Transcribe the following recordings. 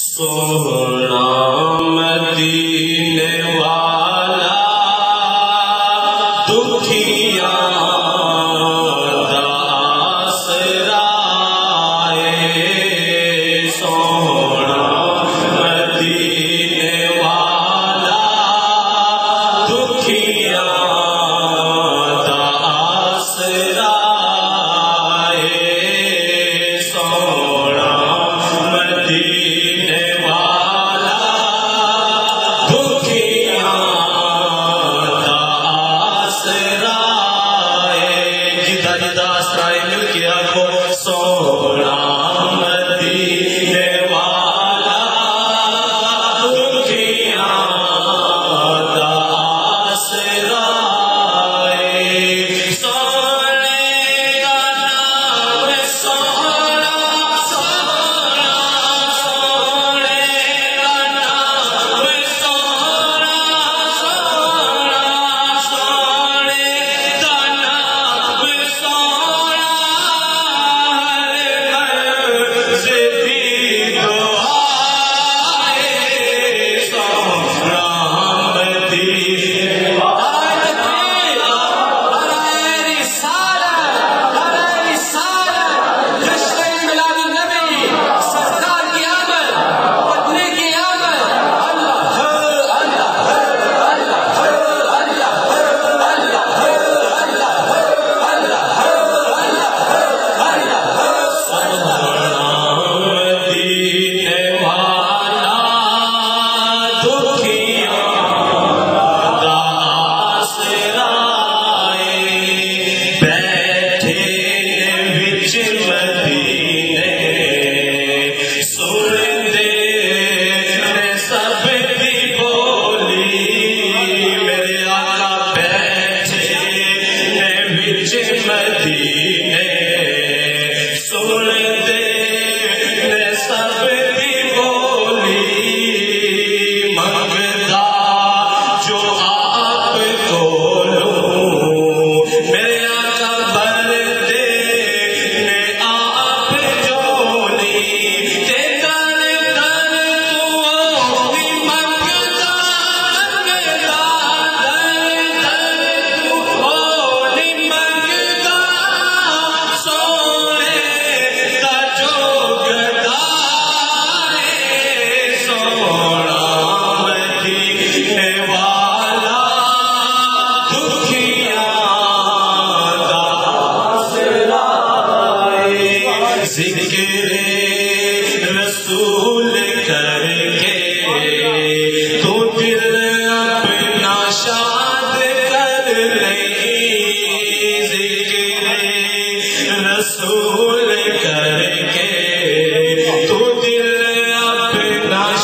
सोनामती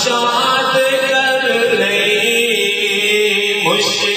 शाद कर ले मुश्किल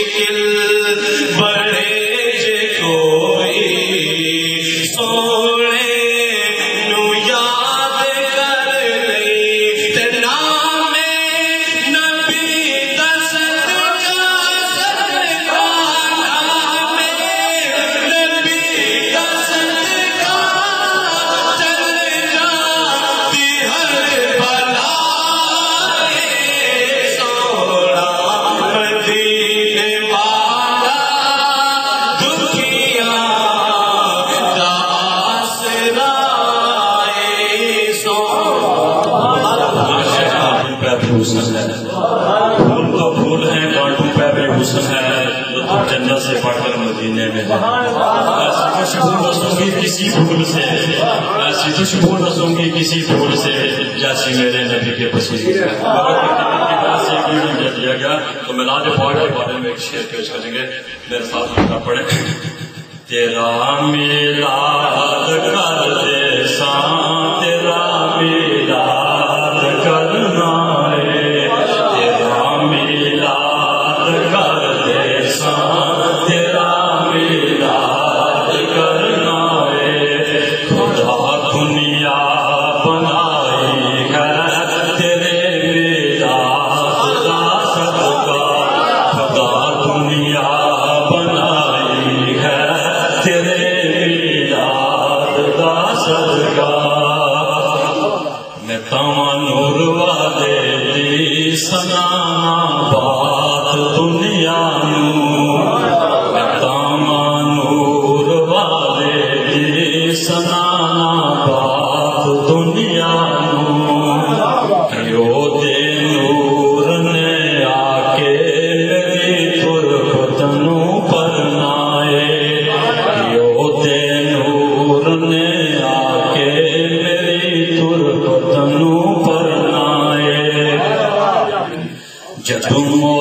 और शेर पेश करेंगे। मेरे साथ लिखना पड़े तेरा मेला कर दे तेरा मेला मेरी तनु पर जदू मौत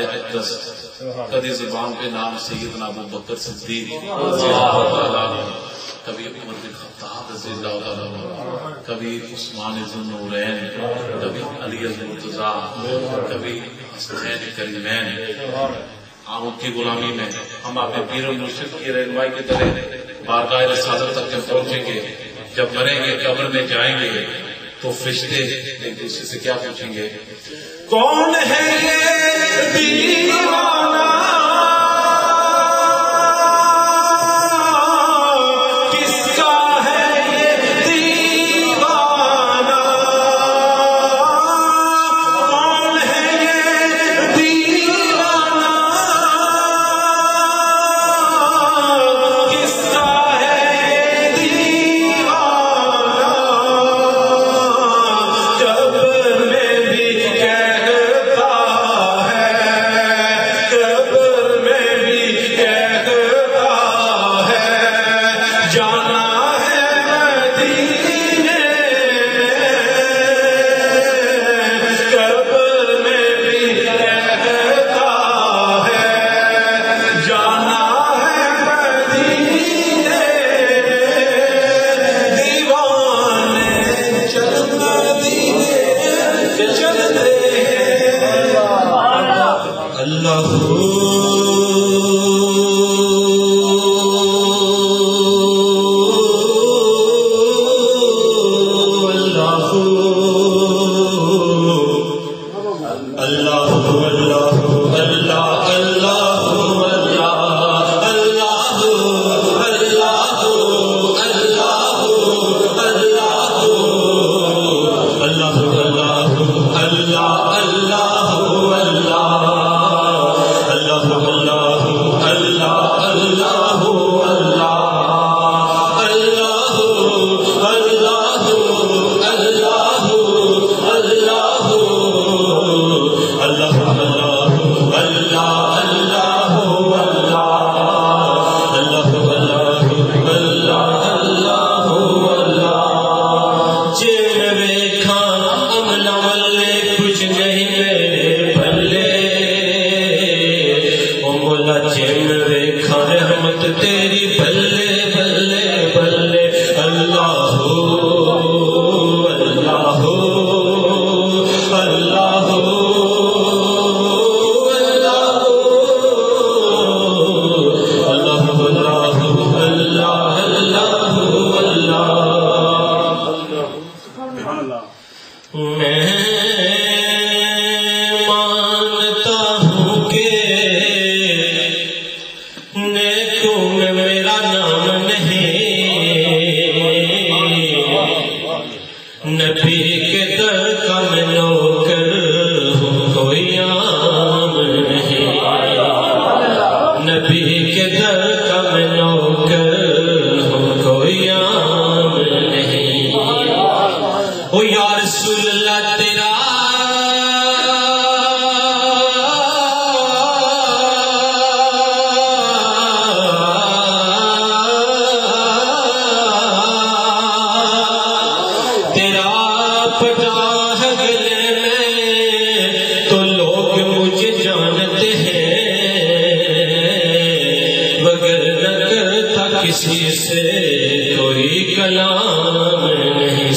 हमारे अकदस कदे नाम सैदना अबू कभी कभी उस्मान कभी अली कभी हसनैन करीमैन। की गुलामी में हम आपके पीर मुर्शिद की रहनमाई के तरह बारगाह रसालत तक के पहुँचेंगे। जब मरेंगे कब्र में जाएँगे। तो फिश्ते एक दूसरे से क्या पूछेंगे? कौन है ये दीवाना? Oh.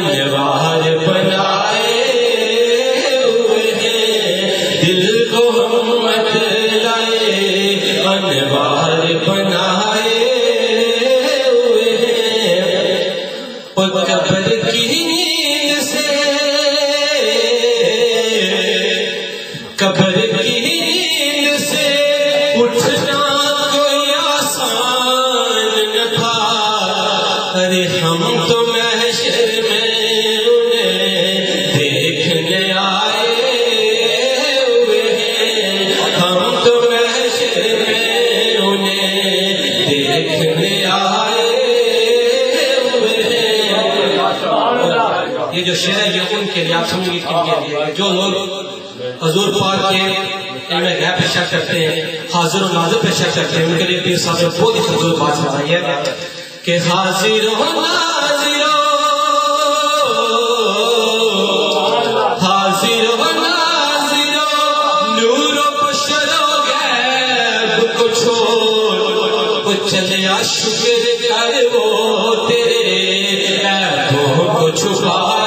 धन्यवाद करते हैं। हाजिर और पेशा करते हैं। उनके लिए पीर साहब बहुत ही खूबसूरत बात सुनाई है कि हाजिर नाजिर चले आ शुक्र कर वो तेरे को छुपा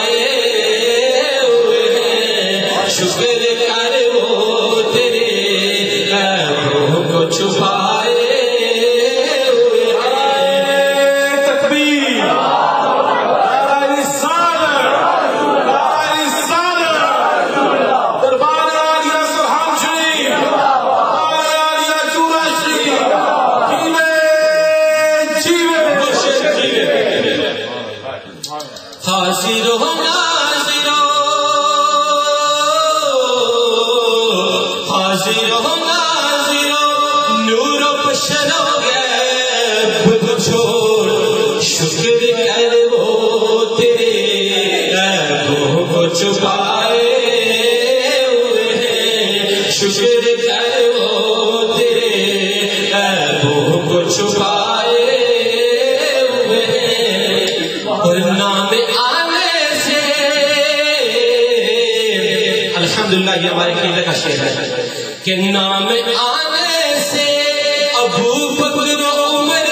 दुनिया में आने से अल्हम्दुलिल्लाह, ये हमारे खेल का शेर है। कि नाम आने से अबू बकरों में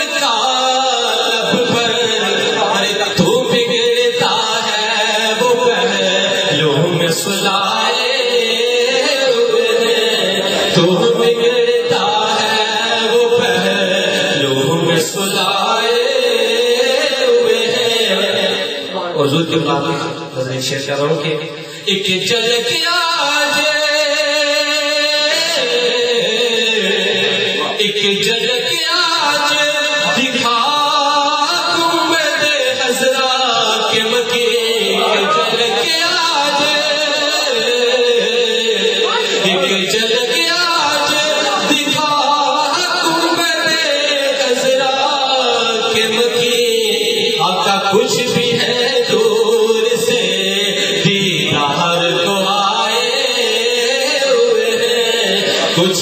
शेर कह के एक जल किया Good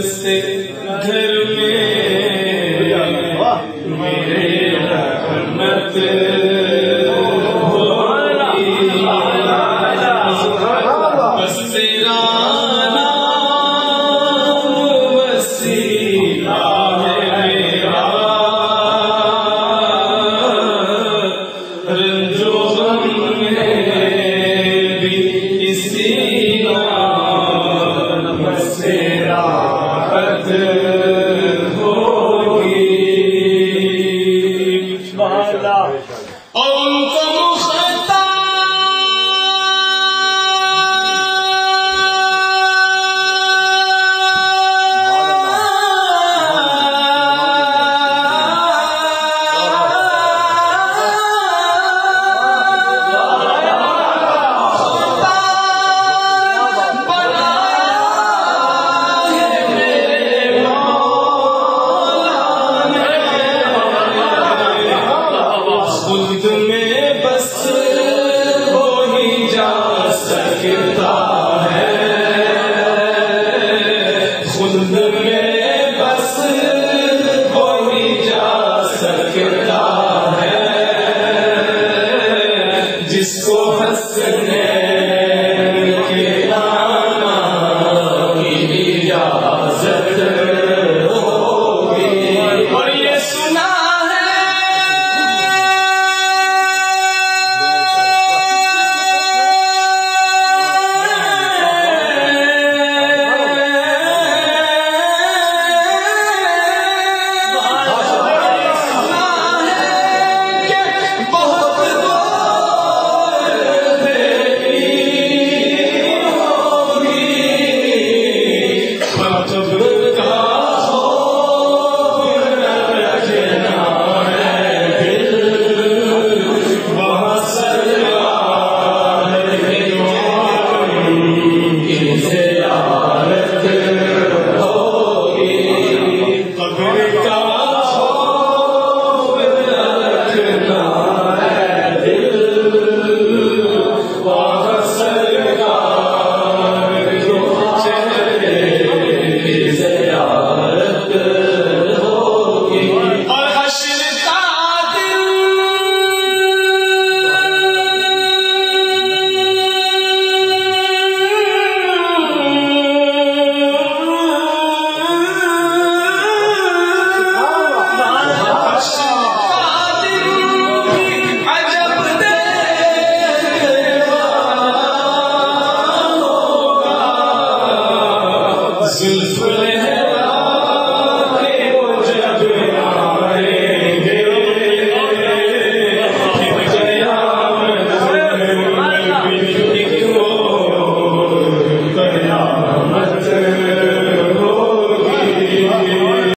से घर